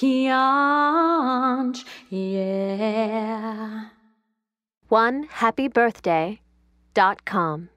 beyond, yeah. One happy birthday dot com.